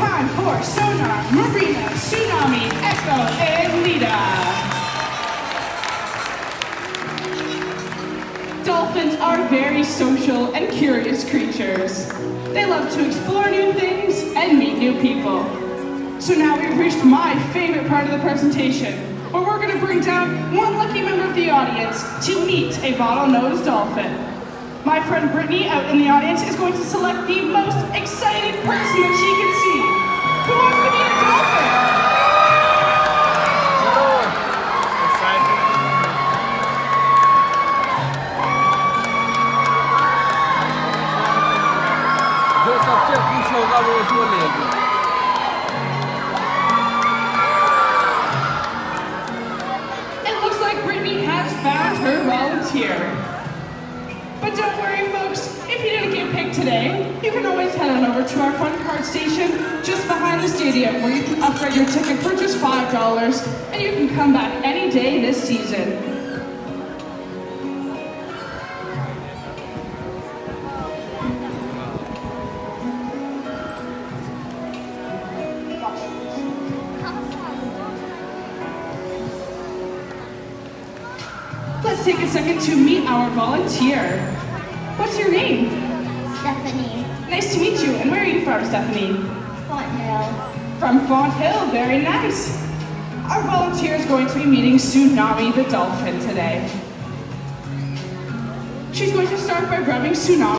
time for Sonar, Marina, Tsunami, Echo, and Lita. Dolphins are very social and curious creatures. They love to explore new things and meet new people. So now we've reached my favorite part of the presentation, where we're going to bring down one lucky member of the audience to meet a bottlenose dolphin. My friend Brittany out in the audience is going to select the most exciting person that she can see. Who wants to meet a dolphin? जो सबसे खुश होगा वो उसको लेगी It looks like Brittany has found her volunteer. But don't worry, folks. If you didn't get picked today, you can always head on over to our fun card station just behind the stadium where you can upgrade your ticket for just $5 and you can come back any day this season. Take a second to meet our volunteer. What's your name? Stephanie Nice to meet you. And where are you from, Stephanie? Fonthill. From Fonthill. Very nice. Our volunteer is going to be meeting Tsunami the dolphin today. She's going to start by rubbing Tsunami